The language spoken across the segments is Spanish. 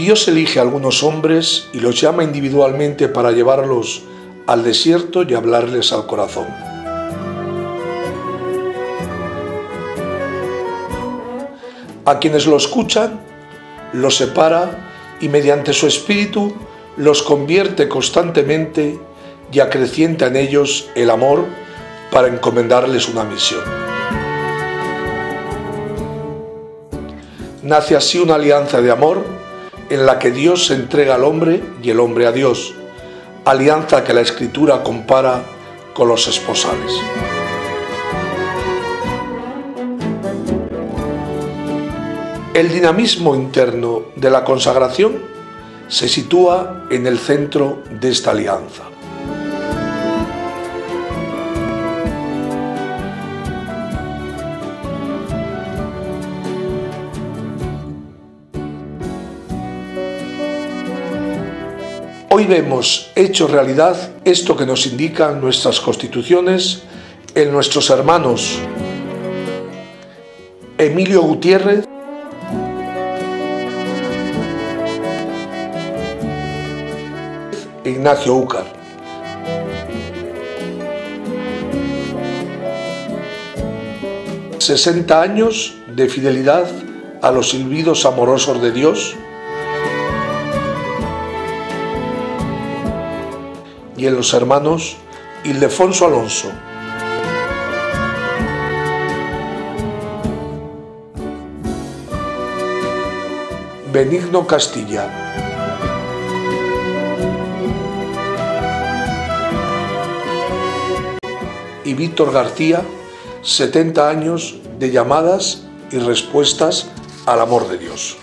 Dios elige a algunos hombres y los llama individualmente para llevarlos al desierto y hablarles al corazón. A quienes lo escuchan, los separa y mediante su espíritu los convierte constantemente y acrecienta en ellos el amor para encomendarles una misión. Nace así una alianza de amor en la que Dios se entrega al hombre y el hombre a Dios, alianza que la Escritura compara con los esposales. El dinamismo interno de la consagración se sitúa en el centro de esta alianza. Vemos hecho realidad esto que nos indican nuestras constituciones en nuestros hermanos. Emilio Gutiérrez, Ignacio Úcar. Sesenta años de fidelidad a los silbidos amorosos de Dios y en los hermanos Ildefonso Alonso. Benigno Castilla. Y Víctor García, 70 años de llamadas y respuestas al amor de Dios.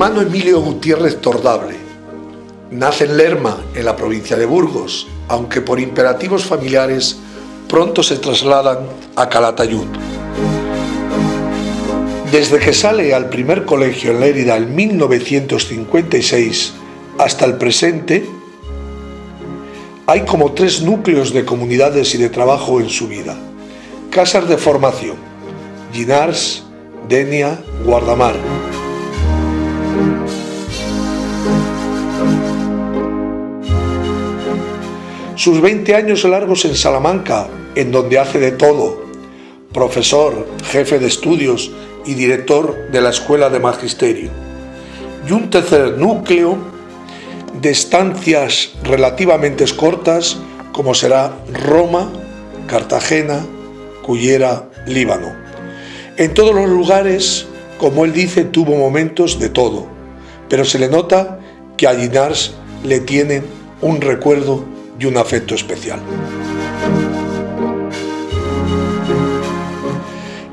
Hermano Emilio Gutiérrez Tordable. Nace en Lerma, en la provincia de Burgos, aunque por imperativos familiares pronto se trasladan a Calatayud. Desde que sale al primer colegio en Lérida en 1956 hasta el presente, hay como tres núcleos de comunidades y de trabajo en su vida. Casas de formación, Ginars, Denia, Guardamar sus 20 años largos en Salamanca, en donde hace de todo, profesor, jefe de estudios y director de la Escuela de Magisterio. Y un tercer núcleo de estancias relativamente cortas, como será Roma, Cartagena, Cullera, Líbano. En todos los lugares, como él dice, tuvo momentos de todo, pero se le nota que a Ginars le tienen un recuerdo y un afecto especial.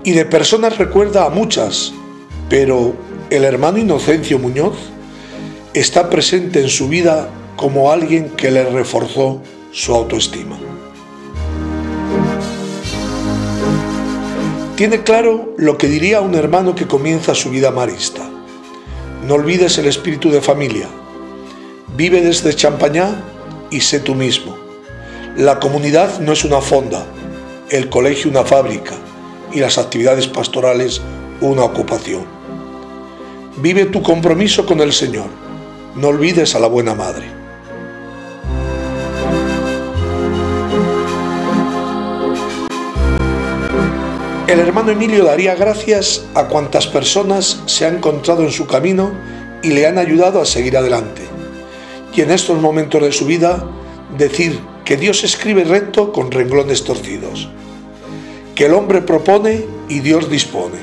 Y de personas recuerda a muchas, pero el hermano Inocencio Muñoz está presente en su vida como alguien que le reforzó su autoestima. Tiene claro lo que diría un hermano que comienza su vida marista. No olvides el espíritu de familia. Vive desde Champañá y sé tú mismo. La comunidad no es una fonda, el colegio una fábrica y las actividades pastorales una ocupación. Vive tu compromiso con el Señor. No olvides a la buena madre. El hermano Emilio daría gracias a cuantas personas se han encontrado en su camino y le han ayudado a seguir adelante y en estos momentos de su vida decir que Dios escribe recto con renglones torcidos, que el hombre propone y Dios dispone,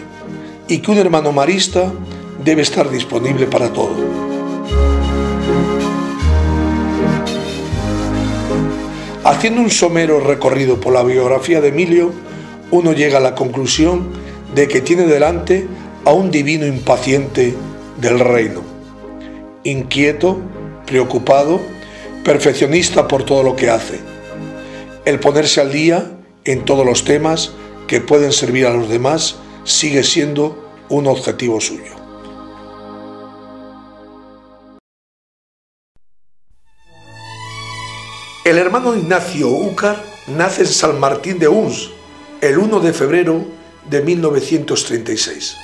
y que un hermano marista debe estar disponible para todo. Haciendo un somero recorrido por la biografía de Emilio, uno llega a la conclusión de que tiene delante a un divino impaciente del reino, inquieto, preocupado, perfeccionista por todo lo que hace. El ponerse al día en todos los temas que pueden servir a los demás sigue siendo un objetivo suyo. El hermano Ignacio Úcar nace en San Martín de Uns el 1 de febrero de 1936.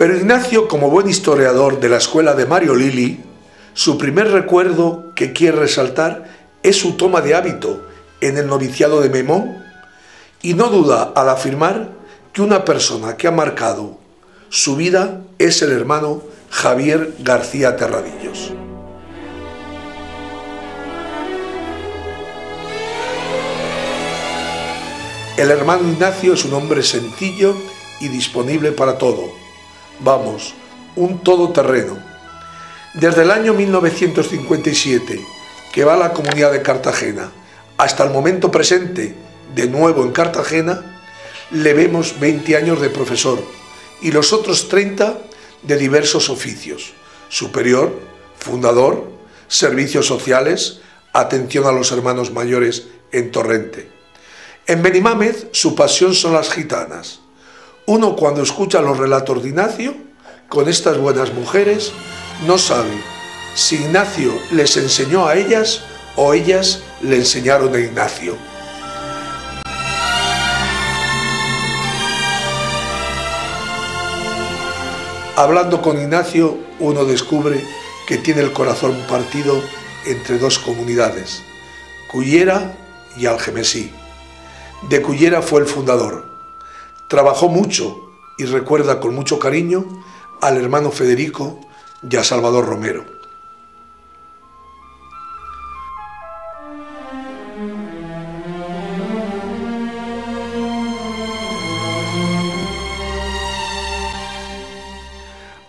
Pero Ignacio, como buen historiador de la escuela de Mario Lili, su primer recuerdo que quiere resaltar es su toma de hábito en el noviciado de Memón y no duda al afirmar que una persona que ha marcado su vida es el hermano Javier García Terradillos. El hermano Ignacio es un hombre sencillo y disponible para todo vamos, un todoterreno. Desde el año 1957, que va a la comunidad de Cartagena, hasta el momento presente, de nuevo en Cartagena, le vemos 20 años de profesor y los otros 30 de diversos oficios, superior, fundador, servicios sociales, atención a los hermanos mayores en Torrente. En Benimámez su pasión son las gitanas, uno cuando escucha los relatos de Ignacio, con estas buenas mujeres, no sabe si Ignacio les enseñó a ellas o ellas le enseñaron a Ignacio. Hablando con Ignacio, uno descubre que tiene el corazón partido entre dos comunidades, Cullera y Algemesí. De Cullera fue el fundador, Trabajó mucho y recuerda con mucho cariño al hermano Federico y a Salvador Romero.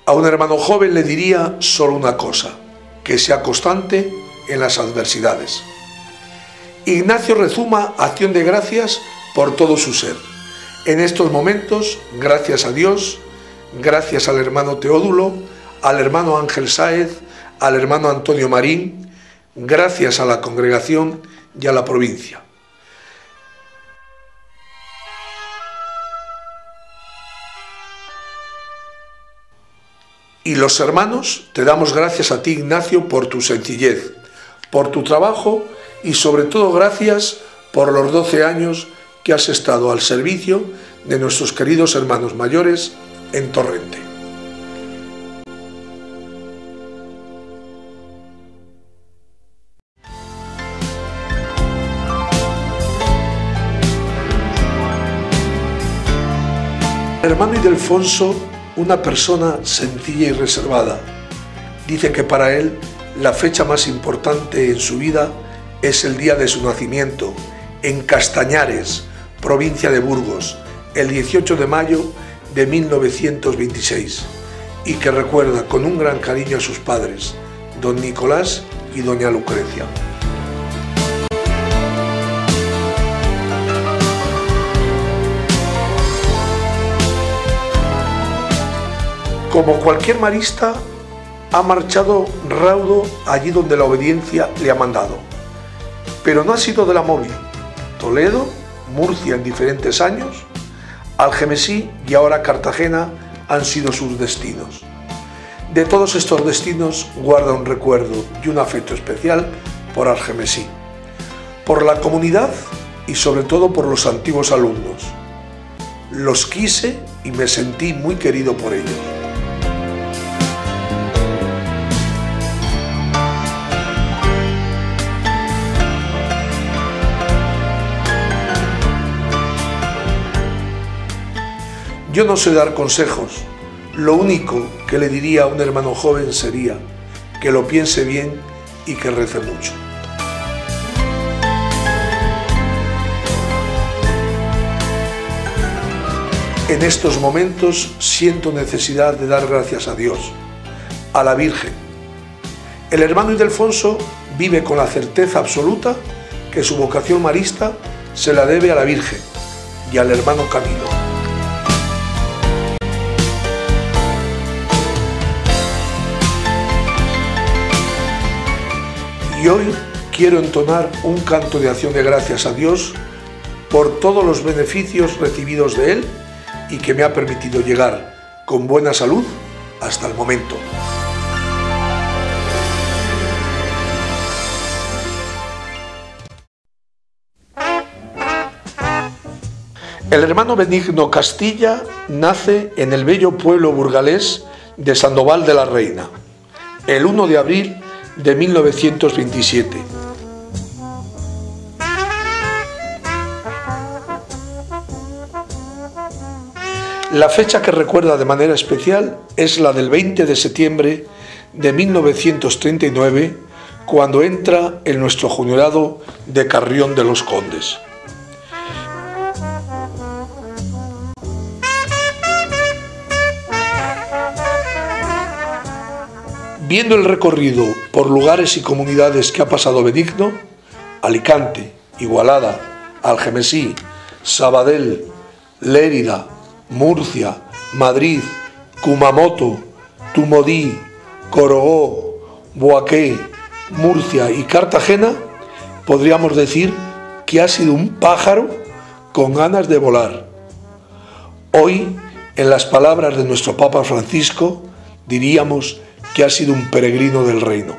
A un hermano joven le diría solo una cosa, que sea constante en las adversidades. Ignacio rezuma acción de gracias por todo su ser en estos momentos, gracias a Dios, gracias al hermano Teódulo, al hermano Ángel Sáez, al hermano Antonio Marín, gracias a la congregación y a la provincia. Y los hermanos, te damos gracias a ti, Ignacio, por tu sencillez, por tu trabajo y sobre todo gracias por los 12 años que has estado al servicio de nuestros queridos hermanos mayores en Torrente. Hermano Ildefonso, una persona sencilla y reservada, dice que para él la fecha más importante en su vida es el día de su nacimiento, en Castañares, provincia de Burgos, el 18 de mayo de 1926, y que recuerda con un gran cariño a sus padres, don Nicolás y doña Lucrecia. Como cualquier marista, ha marchado raudo allí donde la obediencia le ha mandado. Pero no ha sido de la móvil. Toledo Murcia en diferentes años, Algemesí y ahora Cartagena han sido sus destinos. De todos estos destinos guarda un recuerdo y un afecto especial por Algemesí, por la comunidad y sobre todo por los antiguos alumnos. Los quise y me sentí muy querido por ellos. Yo no sé dar consejos. Lo único que le diría a un hermano joven sería que lo piense bien y que rece mucho. En estos momentos siento necesidad de dar gracias a Dios, a la Virgen. El hermano Ildefonso vive con la certeza absoluta que su vocación marista se la debe a la Virgen y al hermano Camilo. Y hoy quiero entonar un canto de acción de gracias a Dios por todos los beneficios recibidos de Él y que me ha permitido llegar con buena salud hasta el momento. El hermano Benigno Castilla nace en el bello pueblo burgalés de Sandoval de la Reina, el 1 de abril de 1927. La fecha que recuerda de manera especial es la del 20 de septiembre de 1939, cuando entra en nuestro juniorado de Carrión de los Condes. Viendo el recorrido por lugares y comunidades que ha pasado Benigno, Alicante, Igualada, Algemesí, Sabadell, Lérida, Murcia, Madrid, Kumamoto, Tumodí, Corogó, Boaqué, Murcia y Cartagena, podríamos decir que ha sido un pájaro con ganas de volar. Hoy, en las palabras de nuestro Papa Francisco, diríamos que ha sido un peregrino del reino.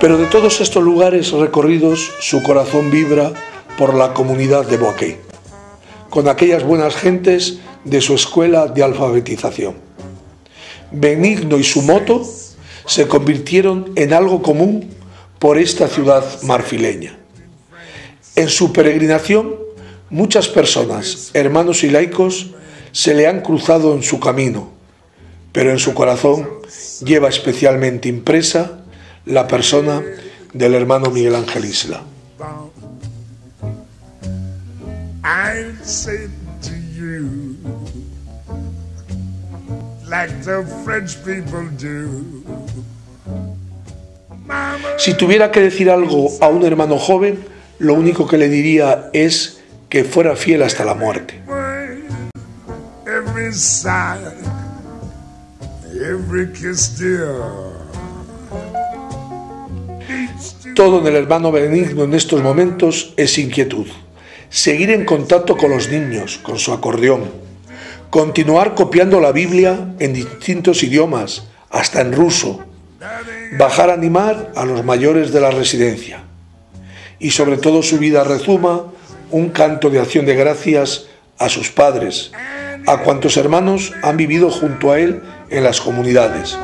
Pero de todos estos lugares recorridos, su corazón vibra por la comunidad de Boaqué, con aquellas buenas gentes de su escuela de alfabetización. Benigno y su moto se convirtieron en algo común por esta ciudad marfileña. En su peregrinación, muchas personas, hermanos y laicos, se le han cruzado en su camino, pero en su corazón lleva especialmente impresa la persona del hermano Miguel Ángel Isla. Si tuviera que decir algo a un hermano joven, lo único que le diría es que fuera fiel hasta la muerte. Todo en el hermano Benigno en estos momentos es inquietud. Seguir en contacto con los niños, con su acordeón, continuar copiando la Biblia en distintos idiomas, hasta en ruso, bajar a animar a los mayores de la residencia y sobre todo su vida rezuma un canto de acción de gracias a sus padres, a cuantos hermanos han vivido junto a él en las comunidades.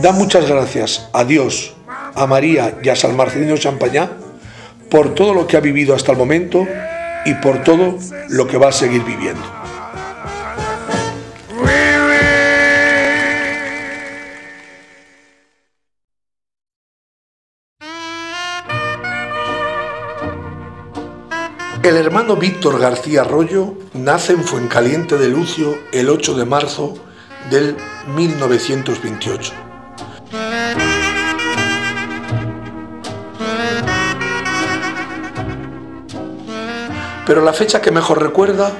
Da muchas gracias a Dios, a María y a San Marcelino Champañá por todo lo que ha vivido hasta el momento y por todo lo que va a seguir viviendo. El hermano Víctor García Arroyo nace en Fuencaliente de Lucio el 8 de marzo del 1928. Pero la fecha que mejor recuerda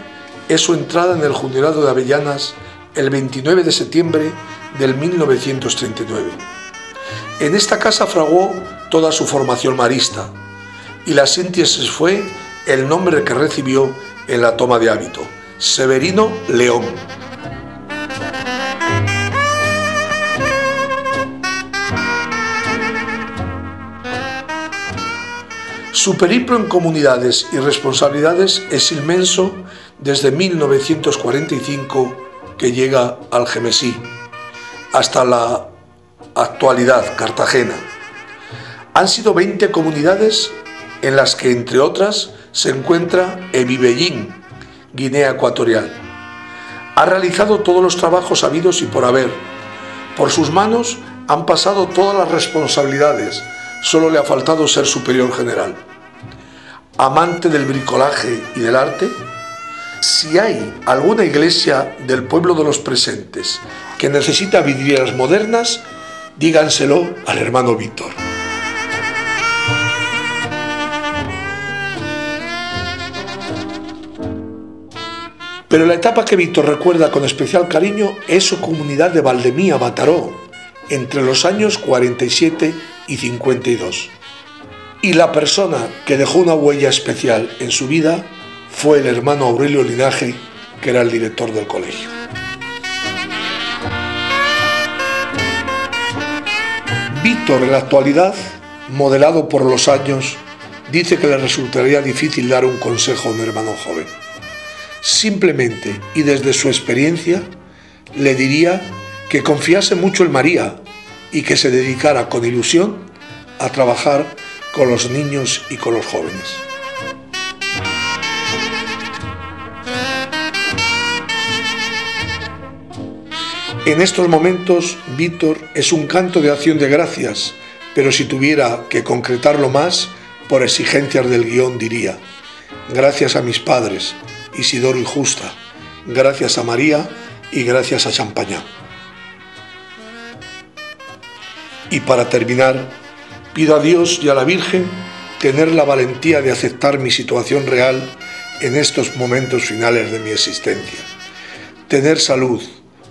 es su entrada en el Juniorado de Avellanas el 29 de septiembre del 1939. En esta casa fraguó toda su formación marista y la síntesis fue el nombre que recibió en la toma de hábito, Severino León. Su periplo en comunidades y responsabilidades es inmenso desde 1945 que llega al Gemesí hasta la actualidad, Cartagena. Han sido 20 comunidades en las que, entre otras, se encuentra Ebibellín, Guinea Ecuatorial. Ha realizado todos los trabajos habidos y por haber. Por sus manos Han pasado todas las responsabilidades, solo le ha faltado ser superior general. Amante del bricolaje y del arte, si hay alguna iglesia del pueblo de los presentes que necesita vidrieras modernas, díganselo al hermano Víctor. Pero la etapa que Víctor recuerda con especial cariño es su comunidad de Valdemía, Mataró, entre los años 47 y 52. Y la persona que dejó una huella especial en su vida fue el hermano Aurelio Linaje, que era el director del colegio. Víctor en la actualidad, modelado por los años, dice que le resultaría difícil dar un consejo a un hermano joven Simplemente y desde su experiencia, le diría que confiase mucho en María y que se dedicara con ilusión a trabajar con los niños y con los jóvenes. En estos momentos, Víctor es un canto de acción de gracias, pero si tuviera que concretarlo más, por exigencias del guion diría, gracias a mis padres, Isidoro y Justa, gracias a María y gracias a Champañá. Y para terminar, pido a Dios y a la Virgen tener la valentía de aceptar mi situación real en estos momentos finales de mi existencia. Tener salud,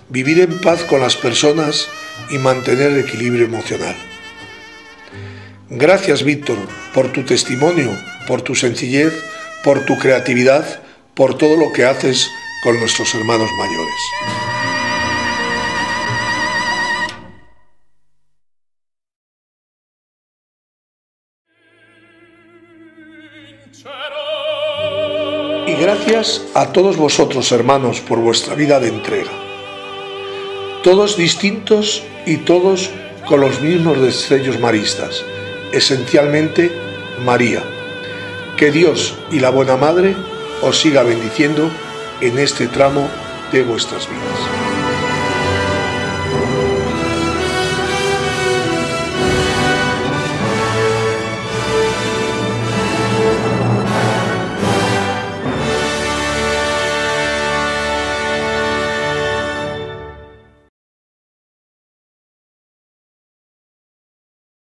vivir en paz con las personas y mantener equilibrio emocional. Gracias Víctor por tu testimonio, por tu sencillez, por tu creatividad por todo lo que haces con nuestros hermanos mayores. Gracias a todos vosotros, hermanos, por vuestra vida de entrega. Todos distintos y todos con los mismos destellos maristas, esencialmente María. Que Dios y la Buena Madre os siga bendiciendo en este tramo de vuestras vidas.